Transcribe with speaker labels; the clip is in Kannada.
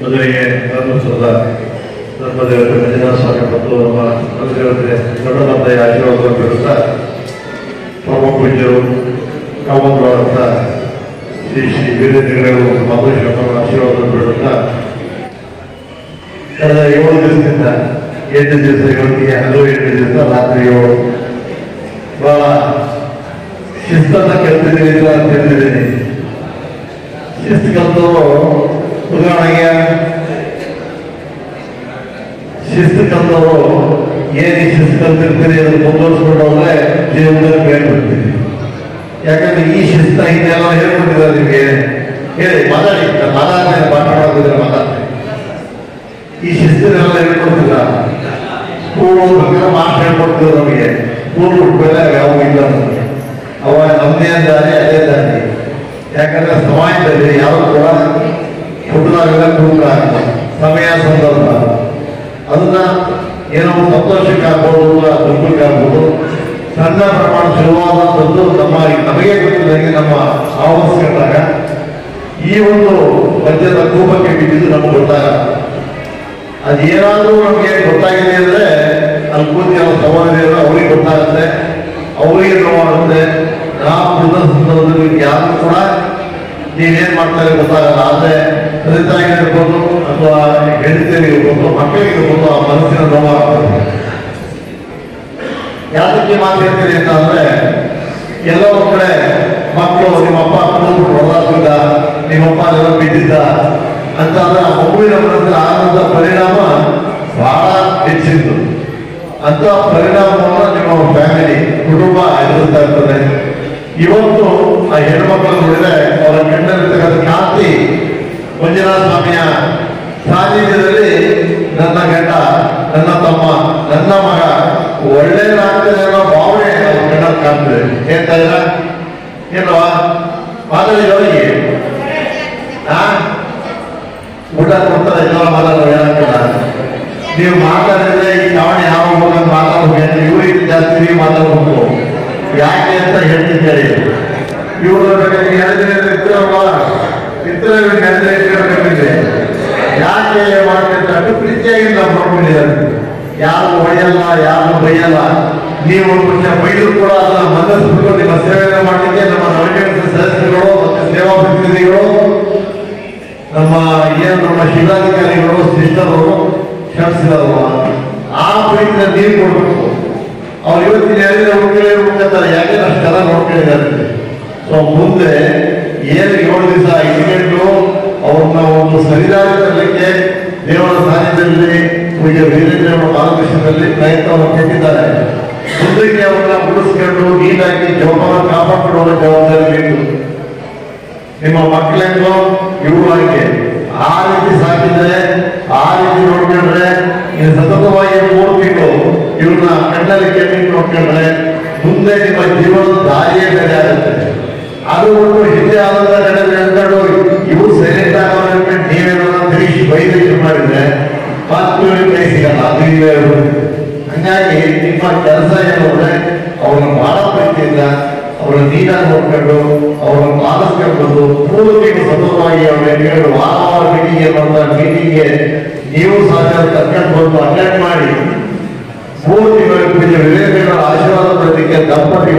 Speaker 1: ಮೊದಲಿಗೆ ಧರ್ಮಸ್ಥಳದ ಧರ್ಮದೇವತೆ ಮಂಜುನಾಥ ಸ್ವಾಮಿ ಮತ್ತು ನಮ್ಮ ಧರ್ಮದೇವತೆ ದೊಡ್ಡದಂತೆಯ ಆಶೀರ್ವಾದವನ್ನು ಬಿಡುತ್ತಾ ಪ್ರಮುಖ ಪೂಜ್ಯರು ಕಾಮಂದ್ರವಾದಂಥ ಶ್ರೀ ಶ್ರೀ ವೀರೇಂದ್ರಗಳು ಮಾಧುಶ್ವರ ಆಶೀರ್ವಾದವನ್ನು ಬಿಡುತ್ತಾ ಕಳೆದ ಏಳು ದಿವಸದಿಂದ ಎಂಟು ದಿವಸಗಳಿಗೆ ಹಲವು ಎಂಟು ದಿವಸ ರಾತ್ರಿ ಏಳು. ಬಹಳ ಶಿಸ್ತನ್ನು ಕಲ್ತಿದ್ದೀನಿ ಅಂತ ಹೇಳ್ತಿದ್ದೀನಿ ಶಿಸ್ತು ಕಲ್ತವರು ಕಲ್ತವರು ಏನು ಈ ಶಿಸ್ತು ಕಲ್ತಿರ್ತೀರಿ ಅದನ್ನು ಮುಂದುವರಿಸ್ಕೊಂಡು ಹೋದ್ರೆ ಜೀವನದಲ್ಲಿ ಬೇಡ್ಬಿಡ್ತೀರಿ ಯಾಕಂದ್ರೆ ಈ ಶಿಸ್ತ ಇದೆಲ್ಲ ಹೇಳ್ಬಿಟ್ಟಿದ್ದಾರೆ ನಿಮಗೆ. ಹೇಳಿ, ಮಾತಾಡಿ ನಾನು ಮಾತಾಡ್ತೇನೆ ಮಾತಾಡೋದಿದ್ರೆ ಮಾತಾಡ್ತೇನೆ. ಈ ಶಿಸ್ತಿನೆಲ್ಲ ಹೇಳ್ಕೊಡ್ತಿಲ್ಲ ಸ್ಕೂಲ್ ಓದ್ಬೇಕಾದ್ರೆ ಮಾಸ್ಟರ್ ಹೇಳ್ಕೊಡ್ತಿದ್ರು ನಮಗೆ? ಸ್ಕೂಲ್ ಬಿಟ್ಮೇಲೆ ಯಾವ ಇಲ್ಲ ನಮಗೆ. ಅವ ನಮ್ಮದೇ ದಾರಿ ಅದೇ ದಾರಿ ಯಾಕಂದ್ರೆ ಸಮಾಜದಲ್ಲಿ ಯಾರು ಕೂಡ ಹುಟ್ಟದಾಗಲ್ಲ ಕುರುಕಾಗಲ್ಲ ಸಮಯ ಸಂದರ್ಭ. ಅದನ್ನ ಏನೋ ಸಂತೋಷಕ್ಕಾಗ್ಬೋದು ಆಗ್ಬೋದು ಸಣ್ಣ ಪ್ರಮಾಣ ಶುರುವಾದಂಥದ್ದು ನಮ್ಮ ನಮಗೆ ಗೊತ್ತಿದ್ದಂಗೆ ನಮ್ಮ ಆವರಿಸ್ಕೊಂಡಾಗ ಈ ಒಂದು ಪದ್ಯದ ಕೂಪಕ್ಕೆ ಬಿದ್ದಿದ್ದು ನಮ್ಗೆ ಗೊತ್ತಾಗಲ್ಲ. ಅದೇನಾದರೂ ನಮಗೆ ಗೊತ್ತಾಗಿದೆ ಅಂದ್ರೆ ಅಲ್ಲಿ ಕೂತಿರೋ ಅಂದರೆ ಅವ್ರಿಗೆ ಗೊತ್ತಾಗುತ್ತೆ, ಅವರಿಗೆ ನೋವಾಗುತ್ತೆ. ನಾವು ಸಂದರ್ಭದಲ್ಲಿ ಯಾರು ಕೂಡ ನೀವೇನ್ ಮಾಡ್ತಾರೆ ಗೊತ್ತಾಗಲ್ಲ. ಆದರೆ ತಂದೆ ಹೆಂಡತಿಯರಿರ್ಬೋದು ಮಕ್ಕಳಿಗಿರ್ಬೋದು ಆ ಮನಸ್ಸಿನ ನೋವಾಗ್ತದೆ ಯಾತಕ್ಕೆ ಮಾತು ಹೇಳ್ತೀನಿ ಅಂತ ಅಂದ್ರೆ ಎಲ್ಲೋ ಕಡೆ ಮಕ್ಕಳು ನಿಮ್ಮಪ್ಪ ಕೂತ್ಬಿಟ್ಟು ಹೊಡೆದಾಗ್ತಿದ್ದ ನಿಮ್ಮಪ್ಪ ಎಲ್ಲ ಬಿದ್ದಿದ್ದ ಅಂತಂದ್ರೆ ಆ ಮಗುವಿನ ಮನಸ್ಸಿನ ಆನಂದ ಪರಿಣಾಮ ಬಹಳ ಹೆಚ್ಚಿತ್ತು ಅಂತ ಪರಿಣಾಮವನ್ನು ನಿಮ್ಮ ಫ್ಯಾಮಿಲಿ ಕುಟುಂಬ ಎದುರಿಸ್ತಾ ಇರ್ತದೆ. ಇವತ್ತು ಆ ಹೆಣ್ಮಕ್ಳು ನೋಡಿದ್ರೆ ಅವರ ಕಣ್ಣಲ್ಲಿರ್ತಕ್ಕಂಥ ಕಾಂತಿ, ಮಂಜುನಾಥ ಸ್ವಾಮಿಯ ಸಾನ್ನಿಧ್ಯದಲ್ಲಿ ನನ್ನ ಗಂಡ, ನನ್ನ ತಮ್ಮ, ನನ್ನ ಮಗ ಒಳ್ಳೇದಾಗ್ತದೆ ಅನ್ನೋ ಭಾವನೆ ಅವ್ರ ಕಣ್ಣಲ್ಲಿ ಕಾಣ್ತದೆ. ಹೇಳ್ತಾ ಇದ್ರ ಏನವಾ ಮಾತಾಡಿದವರಿಗೆ ಆ? ಊಟ ಕೊಡ್ತಾರೆ ಎಲ್ಲ ಮಾತಾಡೋ ಹೇಳಕ್ಕಿಲ್ಲ. ನೀವು ಮಾತಾಡಿದ್ರೆ ಈ ಚಾವಣಿ ಯಾವ ಹೋಗೋದು ಮಾತಾಡ್ಬೇಕು ಇವ್ರಿಗೆ ಜಾಸ್ತಿ ನೀವು ಮಾತಾಡ್ಬೇಕು. ಯಾಕೆ ಅಂತ ಹೇಳ್ತಿದ್ದಾರೆ? ಇವರು ಹೇಳಿದ್ರೆ ಇರ್ತಾರಲ್ವಾ ಇತರ ಹೇಳಿದ್ರೆ ಅಷ್ಟು ಪ್ರೀತಿಯಾಗಿ ನಾವು ನೋಡ್ಕೊಂಡಿದ್ದಾರೆ? ಯಾರು ಹೊಡೆಯಲ್ಲ ಯಾರು ಬೈಯಲ್ಲ? ನೀವು ಬೈದ್ರು ಕೂಡ ಅದನ್ನ ಮನಸ್ಸು ನಿಮ್ಮ ಸೇವೆಯನ್ನು ಮಾಡಲಿಕ್ಕೆ ನಮ್ಮ ನವಜೀವನ ಸದಸ್ಯರುಗಳು ಮತ್ತು ಸೇವಾ ಪ್ರತಿನಿಧಿಗಳು, ನಮ್ಮ ಏನು ನಮ್ಮ ಶಿಲಾಧಿಕಾರಿಗಳು ಸಿಸ್ಟರ್ಗಳು ಕ್ಷಮಿಸಿದಲ್ವ ಆ ಪ್ರೀತಿನ ನೀರು ಕೊಡಬೇಕು. ಅವ್ರು ಇವತ್ತಿನ ಹೇಳಿದ್ರೆ ಹುಡುಗರೇ ಹುಡುಕತ್ತಾರೆ ಯಾಕೆ ಅಷ್ಟೆಲ್ಲ ನೋಡ್ಕೊಂಡಿದ್ದಾರೆ ಸೊ ಮುಂದೆ ಏನು ಏಳು ದಿವಸ ಇಟ್ಕೊಂಡು ಅವ್ರನ್ನ ಒಂದು ಸರಿದಾರಿ ತರಲಿಕ್ಕೆ ದೇವರ ಸಾನ್ನಿಧ್ಯದಲ್ಲಿ ಪೂಜೆ ವೀರೇಂದ್ರ ಮಾರ್ಗದರ್ಶನದಲ್ಲಿ ಪ್ರಯತ್ನವನ್ನು ಕೊಟ್ಟಿದ್ದಾರೆ. ಮುಂದಕ್ಕೆ ಅವರನ್ನ ಉಳಿಸ್ಕೊಂಡು ನೀಟಾಗಿ ಜೋಪನ ಕಾಪಾಡಿಕೊಳ್ಳುವ ಜವಾಬ್ದಾರಿ ಬೇಕು. ನಿಮ್ಮ ಮಕ್ಕಳೆಂದು ಇವರು ಹಾಗೆ. ಆ ರೀತಿ ಸಾಕಿದ್ರೆ, ಆ ರೀತಿ ನೋಡ್ಕೊಂಡ್ರೆ ನೀವು ಸತತವಾಗಿ ಮೂರು ತಿಂಗಳು ಇವ್ರನ್ನ ಕಣ್ಣಲ್ಲಿ ಕೆಟ್ಟಿಟ್ಟು ನೋಡ್ಕೊಂಡ್ರೆ, ಮುಂದೆ ನಿಮ್ಮ ಜೀವನದ ದಾರಿಯೇ ಬೇರೆ ಆಗುತ್ತೆ. ಅದು ಒಂದು ಹಿಂದೆ ಆದ ನಡೆದು ಹೇಳ್ಕೊಂಡು ಇವು ಸೈಲೆಂಟ್ ಆಗೋರು ಅನ್ಕೊಂಡು ಕೈ ಸಿಗಲ್ಲ ಅದು ಇಲ್ಲೇ ಇರುತ್ತೆ. ಹಂಗಾಗಿ ನಿಮ್ಮ ಕೆಲಸ ಏನು ಅವ್ರನ್ನ ಬಹಳ ಪ್ರೀತಿಯಿಂದ ಅವರ ನೀಟಾಗಿ ನೋಡ್ಕೊಂಡು ಅವ್ರನ್ನ ಪಾಲಿಸ್ಕೊಂಡು ಬಂದು ಪೂರ್ವಕ್ಕೆ ಸತತವಾಗಿ ಅವ್ರನ್ನ ಹೇಳಿ ವಾರ ವಾರ ಮೀಟಿಂಗ್ ಮೀಟಿಂಗ್ಗೆ ನೀವು ಸಾಧ್ಯ ಕರ್ಕೊಂಡು ಬಂದು ಮಾಡಿ ಮೂರು ತಿಂಗಳ ವಿವೇಕಗಳ ಆಶೀರ್ವಾದ ಪಡೆದಕ್ಕೆ ದಂಪತಿಗಳು